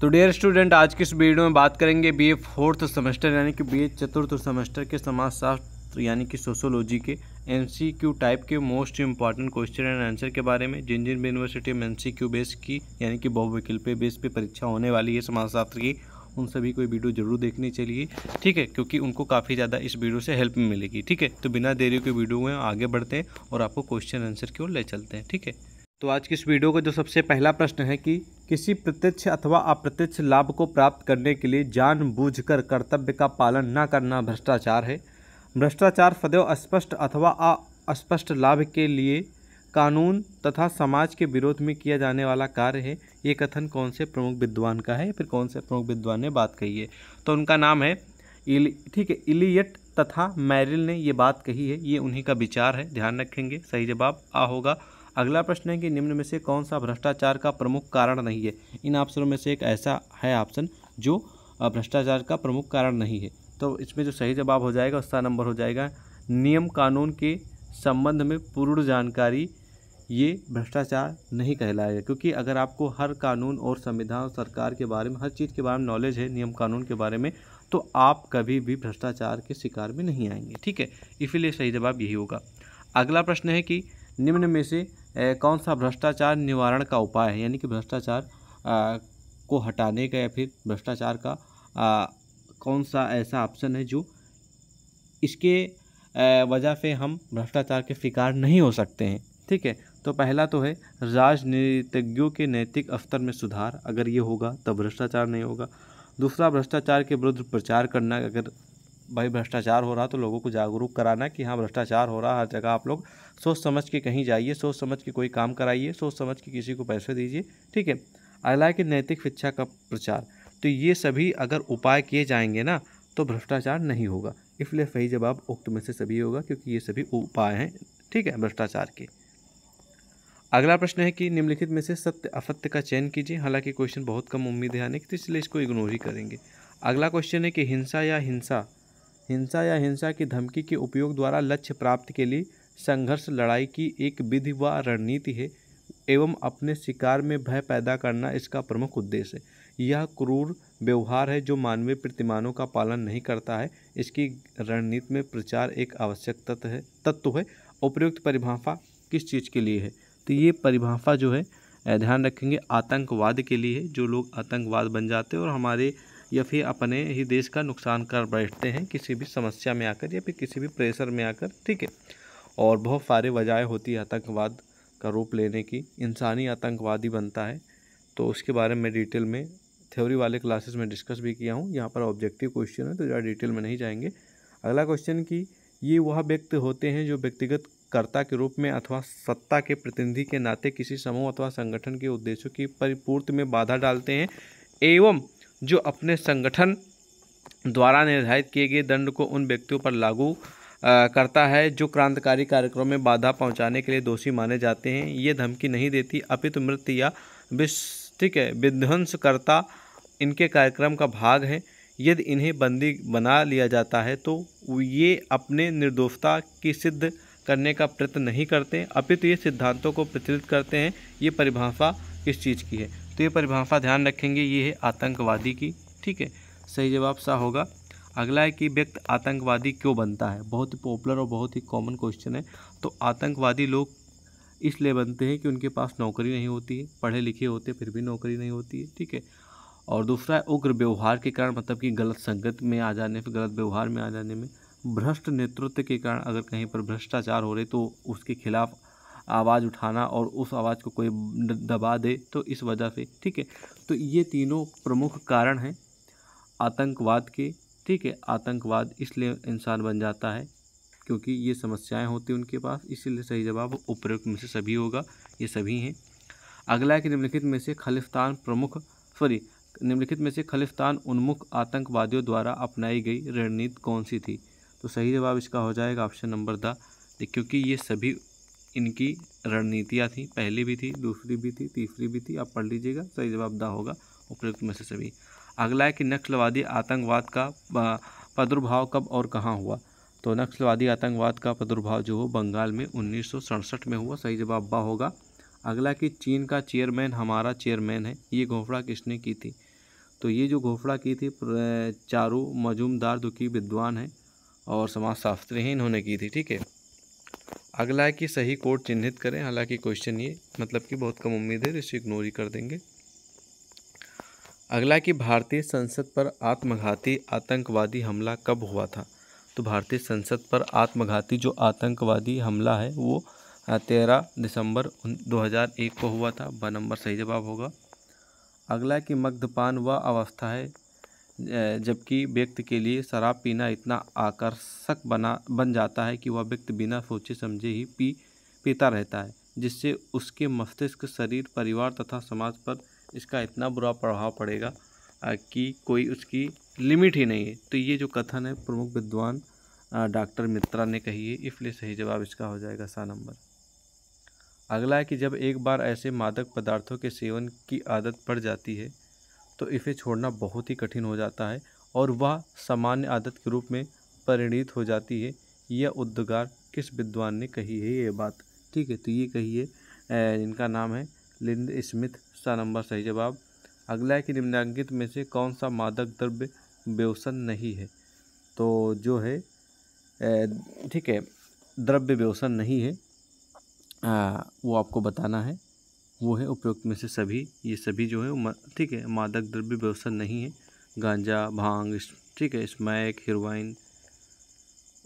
तो dear student आज की इस वीडियो में बात करेंगे बीए फोर्थ सेमेस्टर यानी कि बीए चतुर्थ सेमेस्टर के समाजशास्त्र, यानी कि सोशोलॉजी के एमसीक्यू टाइप के most important question and answer के बारे में, जिन जिन भी यूनिवर्सिटी में एमसीक्यू बेस की, यानी कि बहुविकल्पीय बेस पे परीक्षा होने वाली है समाजशास्त्र की, उन सभी को वीडियो ज़रूर देखनी चाहिए, ठीक है? क्योंकि उनको काफ़ी ज़्यादा इस वीडियो से हेल्प मिलेगी, ठीक है? तो बिना देरी के वीडियो में आगे बढ़ते हैं और आपको क्वेश्चन आंसर की ओर ले चलते हैं, ठीक है? तो आज की इस वीडियो का जो सबसे पहला प्रश्न है कि किसी प्रत्यक्ष अथवा अप्रत्यक्ष लाभ को प्राप्त करने के लिए जानबूझकर कर्तव्य का पालन न करना भ्रष्टाचार है। भ्रष्टाचार सदैव स्पष्ट अथवा अस्पष्ट लाभ के लिए कानून तथा समाज के विरोध में किया जाने वाला कार्य है। ये कथन कौन से प्रमुख विद्वान का है? फिर कौन से प्रमुख विद्वान ने बात कही है? तो उनका नाम है ठीक है, इलियट तथा मैरिल ने ये बात कही है। ये उन्हीं का विचार है। ध्यान रखेंगे। सही जवाब आ होगा। अगला प्रश्न है कि निम्न में से कौन सा भ्रष्टाचार का प्रमुख कारण नहीं है? इन ऑप्शनों में से एक ऐसा है ऑप्शन जो भ्रष्टाचार का प्रमुख कारण नहीं है। तो इसमें जो सही जवाब हो जाएगा, उसका नंबर हो जाएगा, नियम कानून के संबंध में पूर्ण जानकारी ये भ्रष्टाचार नहीं कहलाएगा। क्योंकि अगर आपको हर कानून और संविधान सरकार के बारे में, हर चीज़ के बारे में नॉलेज है, नियम कानून के बारे में तो आप कभी भी भ्रष्टाचार के शिकार में नहीं आएँगे। ठीक है? इसीलिए सही जवाब यही होगा। अगला प्रश्न है कि निम्न में से कौन सा भ्रष्टाचार निवारण का उपाय है? यानी कि भ्रष्टाचार को हटाने का या फिर भ्रष्टाचार का आ, कौन सा ऐसा ऑप्शन है जो इसके वजह से हम भ्रष्टाचार के शिकार नहीं हो सकते हैं? ठीक है तो पहला तो है राजनीतिज्ञों के नैतिक स्तर में सुधार। अगर ये होगा तब भ्रष्टाचार नहीं होगा। दूसरा भ्रष्टाचार के विरुद्ध प्रचार करना अगर भाई भ्रष्टाचार हो रहा तो लोगों को जागरूक कराना कि हाँ भ्रष्टाचार हो रहा, हर जगह आप लोग सोच समझ के कहीं जाइए, सोच समझ के कोई काम कराइए, सोच समझ के किसी को पैसे दीजिए, ठीक है? अगला कि नैतिक शिक्षा का प्रचार। तो ये सभी अगर उपाय किए जाएँगे ना तो भ्रष्टाचार नहीं होगा। इसलिए सही जवाब उक्त में से सभी होगा, क्योंकि ये सभी उपाय हैं, ठीक है, भ्रष्टाचार के। अगला प्रश्न है कि निम्नलिखित में से सत्य, असत्य का चयन कीजिए। हालाँकि क्वेश्चन बहुत कम उम्मीद है आने की तो इसलिए इसको इग्नोर ही करेंगे। अगला क्वेश्चन है कि हिंसा या हिंसा हिंसा या हिंसा की धमकी के उपयोग द्वारा लक्ष्य प्राप्त के लिए संघर्ष लड़ाई की एक विधि व रणनीति है एवं अपने शिकार में भय पैदा करना इसका प्रमुख उद्देश्य है। यह क्रूर व्यवहार है जो मानवीय प्रतिमानों का पालन नहीं करता है। इसकी रणनीति में प्रचार एक आवश्यक तत्व है तत्व है। उपयुक्त परिभाषा किस चीज़ के लिए है? तो ये परिभाषा जो है ध्यान रखेंगे आतंकवाद के लिए है, जो लोग आतंकवाद बन जाते हैं और हमारे या फिर अपने ही देश का नुकसान कर बैठते हैं, किसी भी समस्या में आकर या फिर किसी भी प्रेशर में आकर, ठीक है? और बहुत सारे वजह होती है आतंकवाद का रूप लेने की। इंसानी आतंकवादी बनता है। तो उसके बारे में डिटेल में थ्योरी वाले क्लासेस में डिस्कस भी किया हूँ। यहाँ पर ऑब्जेक्टिव क्वेश्चन है तो ज़्यादा डिटेल में नहीं जाएँगे। अगला क्वेश्चन कि ये वह व्यक्ति होते हैं जो व्यक्तिगत कर्ता के रूप में अथवा सत्ता के प्रतिनिधि के नाते किसी समूह अथवा संगठन के उद्देश्यों की परिपूर्ति में बाधा डालते हैं एवं जो अपने संगठन द्वारा निर्धारित किए गए दंड को उन व्यक्तियों पर लागू करता है जो क्रांतिकारी कार्यक्रम में बाधा पहुँचाने के लिए दोषी माने जाते हैं। ये धमकी नहीं देती, अपितु मृत्यु या ठीक है विध्वंसकर्ता इनके कार्यक्रम का भाग है। यदि इन्हें बंदी बना लिया जाता है तो ये अपने निर्दोषता की सिद्ध करने का प्रयत्न नहीं करते, अपितु ये सिद्धांतों को प्रचलित करते हैं। ये परिभाषा किस चीज़ की है? तो ये परिभाषा ध्यान रखेंगे, ये है आतंकवादी की, ठीक है? सही जवाब सा होगा। अगला है कि व्यक्ति आतंकवादी क्यों बनता है? बहुत ही पॉपुलर और बहुत ही कॉमन क्वेश्चन है। तो आतंकवादी लोग इसलिए बनते हैं कि उनके पास नौकरी नहीं होती है, पढ़े लिखे होते फिर भी नौकरी नहीं होती है, ठीक है? और दूसरा है उग्र व्यवहार के कारण मतलब कि गलत संगत में आ जाने, फिर गलत व्यवहार में आ जाने में, भ्रष्ट नेतृत्व के कारण अगर कहीं पर भ्रष्टाचार हो रहे तो उसके खिलाफ आवाज़ उठाना और उस आवाज़ को कोई दबा दे तो इस वजह से, ठीक है? तो ये तीनों प्रमुख कारण हैं आतंकवाद के, ठीक है? आतंकवाद इसलिए इंसान बन जाता है क्योंकि ये समस्याएँ होती उनके पास, इसीलिए सही जवाब उपयुक्त में से सभी होगा, ये सभी हैं। अगला है कि निम्नलिखित में से खालिस्तान प्रमुख, सॉरी, निम्नलिखित में से खालिस्तान उन्मुख आतंकवादियों द्वारा अपनाई गई रणनीति कौन सी थी? तो सही जवाब इसका हो जाएगा ऑप्शन नंबर द, क्योंकि ये सभी इनकी रणनीतियाँ थी, पहली भी थी, दूसरी भी थी, तीसरी भी थी, आप पढ़ लीजिएगा, सही जवाब द होगा उपयुक्त में से सभी। अगला है कि नक्सलवादी आतंकवाद का प्रादुर्भाव कब और कहाँ हुआ? तो नक्सलवादी आतंकवाद का प्रादुर्भाव जो हो, बंगाल में उन्नीस सौ सड़सठ में हुआ, सही जवाब बा होगा। अगला कि चीन का चेयरमैन, हमारा चेयरमैन है, ये घोफड़ा किसने की थी? तो ये जो घोफड़ा की थी चारू मजूमदार कि विद्वान हैं और समाजशास्त्री हैं, इन्होंने की थी, ठीक है? अगला है कि सही कोड चिन्हित करें। हालाँकि क्वेश्चन ये मतलब कि बहुत कम उम्मीद है, इसे इग्नोर ही कर देंगे। अगला कि भारतीय संसद पर आत्मघाती आतंकवादी हमला कब हुआ था? तो भारतीय संसद पर आत्मघाती जो आतंकवादी हमला है, वो तेरह दिसंबर 2001 को हुआ था। ब नंबर सही जवाब होगा। अगला कि मद्यपान वह अवस्था है जबकि व्यक्ति के लिए शराब पीना इतना आकर्षक बना, बन जाता है कि वह व्यक्ति बिना सोचे समझे ही पी, पीता रहता है, जिससे उसके मस्तिष्क, शरीर, परिवार तथा समाज पर इसका इतना बुरा प्रभाव पड़ेगा कि कोई उसकी लिमिट ही नहीं है। तो ये जो कथन है, प्रमुख विद्वान डॉक्टर मित्रा ने कही है, इसलिए सही जवाब इसका हो जाएगा सा नंबर। अगला है कि जब एक बार ऐसे मादक पदार्थों के सेवन की आदत पड़ जाती है तो इसे छोड़ना बहुत ही कठिन हो जाता है और वह सामान्य आदत के रूप में परिणित हो जाती है। यह उद्गार किस विद्वान ने कही है ये बात? ठीक है तो ये कही है इनका नाम है लिंड स्मिथ सा नंबर सही जवाब। अगला है कि निम्नांकित में से कौन सा मादक द्रव्य व्यवसन नहीं है? तो जो है ठीक है द्रव्य व्यवसन नहीं है। आ, वो आपको बताना है। वो है उपयुक्त में से सभी। ये सभी जो है ठीक है, मादक द्रव्य व्यवसन नहीं है। गांजा, भाँग ठीक है, स्मैक, हीरोइन।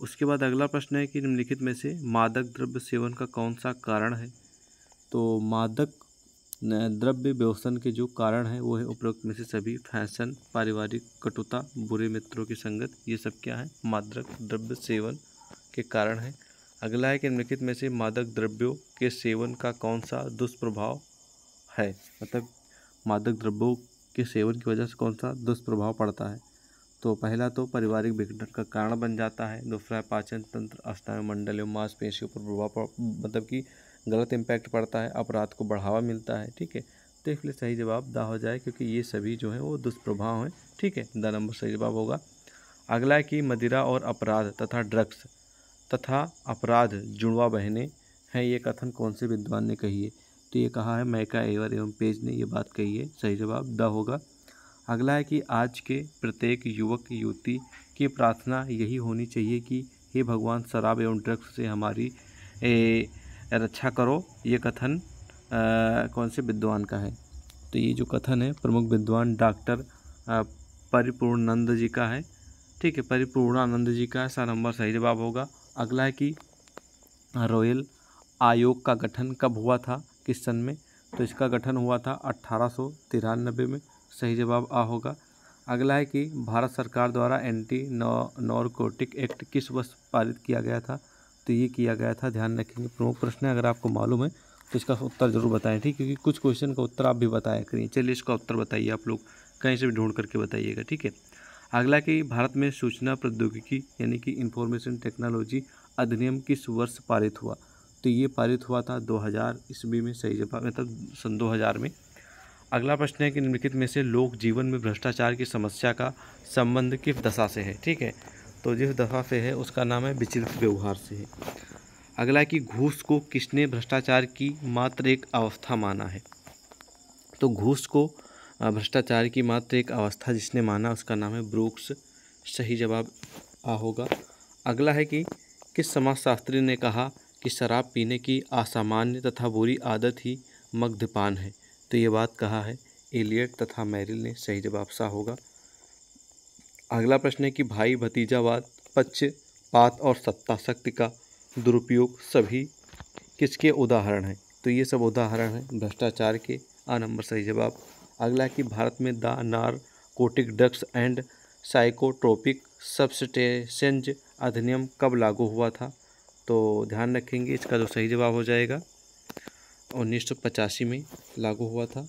उसके बाद अगला प्रश्न है कि निम्नलिखित में से मादक द्रव्य सेवन का कौन सा कारण है? तो मादक द्रव्य व्यवसन के जो कारण है, वो है उपरोक्त में से सभी। फ़ैशन, पारिवारिक कटुता, बुरे मित्रों की संगत, ये सब क्या है? मादक द्रव्य सेवन के कारण है। अगला है कि निम्नलिखित में से मादक द्रव्यों के सेवन का कौन सा दुष्प्रभाव है? मतलब मादक द्रव्यों के सेवन की वजह से कौन सा दुष्प्रभाव पड़ता है? तो पहला तो पारिवारिक विघटन का कारण बन जाता है। दूसरा है पाचन तंत्र अस्नायु मंडल एवं मांसपेशियों पर प्रभाव मतलब कि गलत इम्पैक्ट पड़ता है, अपराध को बढ़ावा मिलता है, ठीक है? तो इसलिए सही जवाब दा हो जाए, क्योंकि ये सभी जो है वो दुष्प्रभाव हैं, ठीक है? द नंबर सही जवाब होगा। अगला है कि मदिरा और अपराध तथा ड्रग्स तथा अपराध जुड़वा बहने हैं ये कथन कौन से विद्वान ने कही है? तो ये कहा है मैका एवर एवं पेज ने ये बात कही है। सही जवाब द होगा। अगला है कि आज के प्रत्येक युवक युवती की प्रार्थना यही होनी चाहिए कि हे भगवान शराब एवं ड्रग्स से हमारी ए, रक्षा करो। ये कथन आ, कौन से विद्वान का है? तो ये जो कथन है प्रमुख विद्वान डॉक्टर परिपूर्णानंद जी का है। ठीक है परिपूर्णानंद जी का सा नंबर सही जवाब होगा। अगला है कि रॉयल आयोग का गठन कब हुआ था किस सन में? तो इसका गठन हुआ था अट्ठारह में। सही जवाब आ होगा। अगला है कि भारत सरकार द्वारा एंटी नॉर्कोटिक एक्ट किस वर्ष पारित किया गया था? तो ये किया गया था, ध्यान रखेंगे, प्रमुख प्रश्न है, अगर आपको मालूम है तो इसका उत्तर ज़रूर बताएँ, ठीक? क्योंकि कुछ क्वेश्चन का उत्तर आप भी बताया करिए। चलिए, इसका उत्तर बताइए आप लोग। कहीं से भी ढूंढ करके बताइएगा, ठीक है? अगला कि भारत में सूचना प्रौद्योगिकी यानी कि इंफॉर्मेशन टेक्नोलॉजी अधिनियम किस वर्ष पारित हुआ? तो ये पारित हुआ था 2000 ईस्वी में, सही जवाब मतलब सन 2000 में। अगला प्रश्न है कि निम्नलिखित में से लोक जीवन में भ्रष्टाचार की समस्या का संबंध किस दशा से है? ठीक है तो जिस दशा से है, उसका नाम है विचलित व्यवहार से है। अगला कि घूस को किसने भ्रष्टाचार की मात्र एक अवस्था माना है? तो घूस को भ्रष्टाचार की मात्र एक अवस्था जिसने माना, उसका नाम है ब्रूक्स। सही जवाब आ होगा। अगला है कि किस समाजशास्त्री ने कहा कि शराब पीने की असामान्य तथा बुरी आदत ही मग्धपान है? तो ये बात कहा है एलियट तथा मैरिल ने। सही जवाब सा होगा। अगला प्रश्न है कि भाई भतीजावाद पक्षपात और सत्ता शक्ति का दुरुपयोग सभी किसके उदाहरण हैं? तो ये सब उदाहरण हैं भ्रष्टाचार के। आ नंबर सही जवाब अगला कि भारत में the narcotic drugs and psychotropic substances अधिनियम कब लागू हुआ था? तो ध्यान रखेंगे, इसका जो सही जवाब हो जाएगा। उन्नीस सौ पचासी में लागू हुआ था।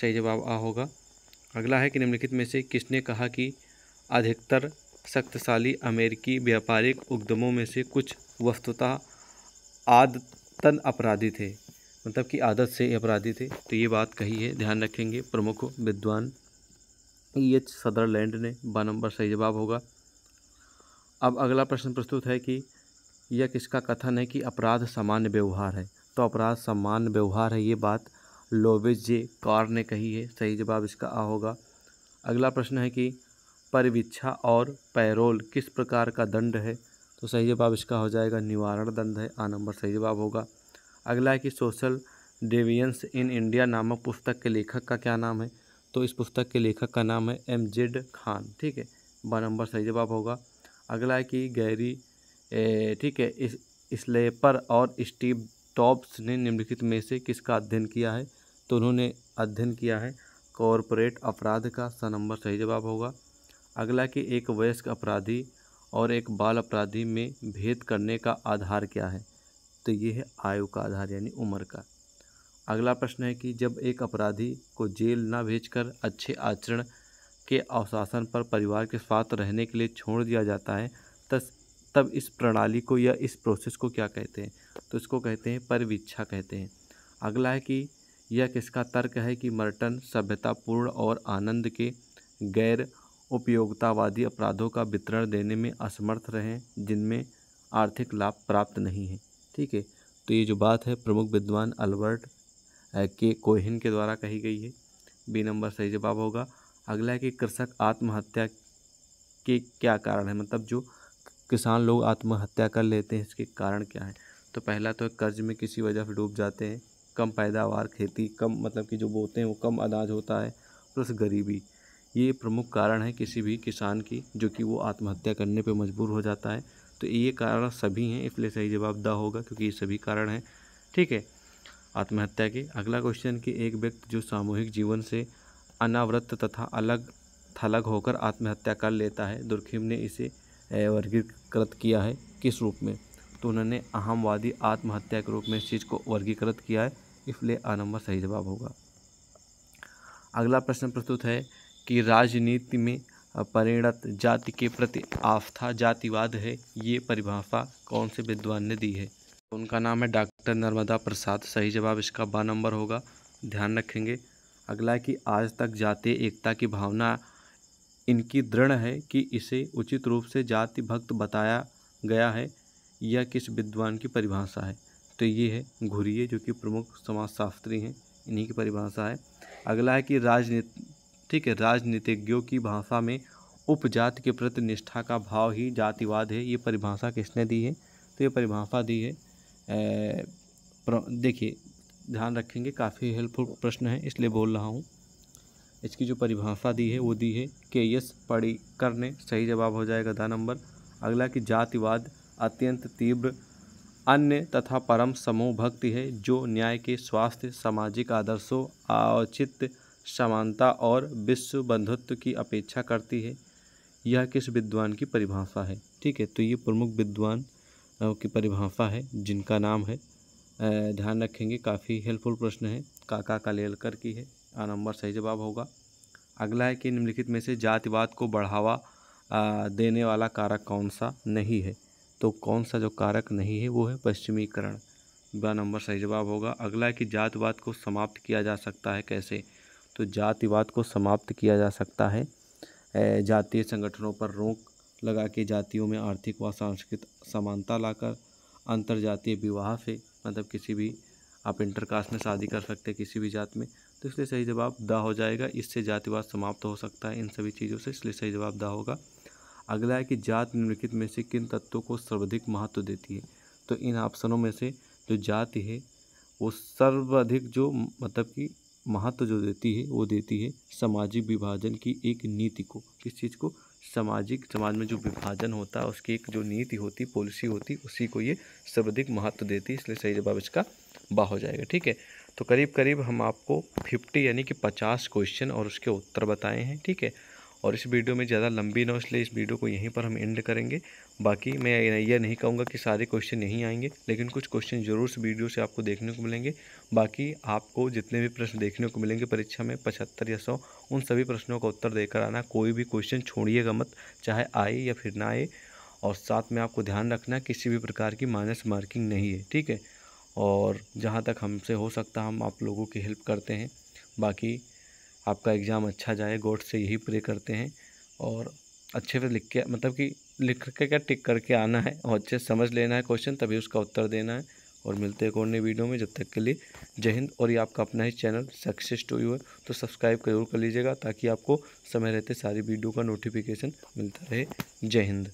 सही जवाब आ होगा। अगला है कि निम्नलिखित में से किसने कहा कि अधिकतर शक्तिशाली अमेरिकी व्यापारिक उद्यमों में से कुछ वस्तुतः आदतन अपराधी थे? मतलब कि आदत से अपराधी थे। तो ये बात कही है, ध्यान रखेंगे। प्रमुख विद्वान ई एच सदरलैंड ने बा नंबर सही जवाब होगा। अब अगला प्रश्न प्रस्तुत है कि यह किसका कथन है कि अपराध सामान्य व्यवहार है? तो अपराध सामान्य व्यवहार है ये बात लोविस जे कार ने कही है। सही जवाब इसका आ होगा। अगला प्रश्न है कि परिवीक्षा और पैरोल किस प्रकार का दंड है? तो सही जवाब इसका हो जाएगा, निवारण दंड है। आ नंबर सही जवाब होगा। अगला है कि सोशल डेवियंस इन इंडिया नामक पुस्तक के लेखक का क्या नाम है? तो इस पुस्तक के लेखक का नाम है एम जेड खान, ठीक है? ब नंबर सही जवाब होगा। अगला है कि गैरी ठीक है, इस, स्लेपर और स्टीव टॉप्स ने निम्नलिखित में से किसका अध्ययन किया है? तो उन्होंने अध्ययन किया है कॉरपोरेट अपराध का, स नंबर सही जवाब होगा। अगला कि एक वयस्क अपराधी और एक बाल अपराधी में भेद करने का आधार क्या है? तो ये है आयु का आधार यानी उम्र का। अगला प्रश्न है कि जब एक अपराधी को जेल न भेजकर अच्छे आचरण के अवशासन पर परिवार के साथ रहने के लिए छोड़ दिया जाता है तब तब इस प्रणाली को या इस प्रोसेस को क्या कहते हैं? तो इसको कहते हैं परिवीक्षा कहते हैं। अगला है कि यह किसका तर्क है कि मर्टन सभ्यतापूर्ण और आनंद के गैर उपयोगितावादी अपराधों का वितरण देने में असमर्थ रहे, जिनमें आर्थिक लाभ प्राप्त नहीं है? ठीक है? तो ये जो बात है, प्रमुख विद्वान अल्बर्ट के कोहिन के द्वारा कही गई है। बी नंबर सही जवाब होगा। अगला है कि कृषक आत्महत्या के क्या कारण है? मतलब जो किसान लोग आत्महत्या कर लेते हैं, इसके कारण क्या है? तो पहला तो कर्ज में किसी वजह से डूब जाते हैं। कम पैदावार, खेती कम मतलब कि जो बोते हैं, वो कम अनाज होता है, प्लस गरीबी। ये प्रमुख कारण है किसी भी किसान की, जो कि वो आत्महत्या करने पे मजबूर हो जाता है। तो ये कारण सभी हैं, इसलिए सही जवाब द होगा, क्योंकि ये सभी कारण हैं। ठीक है? आत्महत्या के अगला क्वेश्चन कि एक व्यक्ति जो सामूहिक जीवन से अनावृत तथा अलग थलग होकर आत्महत्या कर लेता है, दुर्खिम ने इसे वर्गीकृत किया है, किस रूप में? तो उन्होंने अहमवादी आत्महत्या के रूप में इस चीज़ को वर्गीकृत किया है, इसलिए आ नंबर सही जवाब होगा। अगला प्रश्न प्रस्तुत है कि राजनीति में परिणत जाति के प्रति आस्था जातिवाद है, ये परिभाषा कौन से विद्वान ने दी है? उनका नाम है डॉक्टर नर्मदा प्रसाद। सही जवाब इसका बा नंबर होगा। ध्यान रखेंगे। अगला कि आज तक जातीय एकता की भावना इनकी दृढ़ है कि इसे उचित रूप से जाति भक्त बताया गया है, यह किस विद्वान की परिभाषा है? तो ये है घुरिए जो कि प्रमुख समाजशास्त्री हैं। इन्हीं की परिभाषा है। अगला है कि राजनीति ठीक है राजनीतिज्ञों की भाषा में उपजात के प्रति निष्ठा का भाव ही जातिवाद है। ये परिभाषा किसने दी है? तो ये परिभाषा दी है देखिए, ध्यान रखेंगे, काफ़ी हेल्पफुल प्रश्न है, इसलिए बोल रहा हूँ। इसकी जो परिभाषा दी है, वो दी है, के एस पढ़कर ने, सही जवाब हो जाएगा दा नंबर। अगला कि जातिवाद अत्यंत तीव्र, अन्य तथा परम समूह भक्ति है, जो न्याय के स्वास्थ्य, सामाजिक आदर्शों औचित्य समानता और विश्व बंधुत्व की अपेक्षा करती है। यह किस विद्वान की परिभाषा है? ठीक है तो ये प्रमुख विद्वान की परिभाषा है, जिनका नाम है ध्यान रखेंगे, काफ़ी हेल्पफुल प्रश्न है, काका कलेलकर की है, आ, नंबर सही जवाब होगा। अगला है कि निम्नलिखित में से जातिवाद को बढ़ावा देने वाला कारक कौन सा नहीं है? तो कौन सा जो कारक नहीं है, वो है पश्चिमीकरण। ब, नंबर सही जवाब होगा। अगला है कि जातिवाद को समाप्त किया जा सकता है कैसे? तो जातिवाद को समाप्त किया जा सकता है। जातीय संगठनों पर रोक लगा के जातियों में आर्थिक व सांस्कृतिक समानता लाकर अंतर जातीय विवाह से मतलब किसी भी, आप इंटरकास्ट में शादी कर सकते हैं किसी भी जात में तो इसलिए सही जवाब द हो जाएगा। इससे जातिवाद समाप्त हो सकता है इन सभी चीज़ों से, इसलिए सही जवाब द होगा। अगला है कि जात निम्नलिखित में से किन तत्वों को सर्वाधिक महत्व देती है? तो इन ऑप्शनों में से जो जाति है, वो सर्वाधिक जो मतलब कि महत्व जो देती है, वो देती है सामाजिक विभाजन की एक नीति को। किस चीज़ को सामाजिक समाज में जो विभाजन होता है, उसकी एक जो नीति होती पॉलिसी होती, उसी को ये सर्वाधिक महत्व देती है, इसलिए सही जवाब इसका बा हो जाएगा, ठीक है? तो करीब करीब हम आपको फिफ्टी यानी कि पचास क्वेश्चन और उसके उत्तर बताए हैं, ठीक है? और इस वीडियो में ज़्यादा लंबी ना हो, इसलिए इस वीडियो को यहीं पर हम एंड करेंगे। बाकी मैं यह नहीं कहूँगा कि सारे क्वेश्चन नहीं आएँगे, लेकिन कुछ क्वेश्चन ज़रूर इस वीडियो से आपको देखने को मिलेंगे। बाकी आपको जितने भी प्रश्न देखने को मिलेंगे परीक्षा में, पचहत्तर या सौ, उन सभी प्रश्नों का उत्तर देकर आना। कोई भी क्वेश्चन छोड़िएगा मत, चाहे आए या फिर ना आए। और साथ में आपको ध्यान रखना किसी भी प्रकार की माइनस मार्किंग नहीं है, ठीक है? और जहाँ तक हमसे हो सकता, हम आप लोगों की हेल्प करते हैं। बाकी आपका एग्ज़ाम अच्छा जाए गॉड से यही प्रे करते हैं और अच्छे से लिख के मतलब कि लिख के क्या टिक करके आना है और अच्छे समझ लेना है क्वेश्चन, तभी उसका उत्तर देना है और मिलते हैं एक और नई वीडियो में। जब तक के लिए जय हिंद और ये आपका अपना ही चैनल सक्सेस टू यू है तो सब्सक्राइब ज़रूर कर लीजिएगा ताकि आपको समय रहते सारी वीडियो का नोटिफिकेशन मिलता रहे। जय हिंद।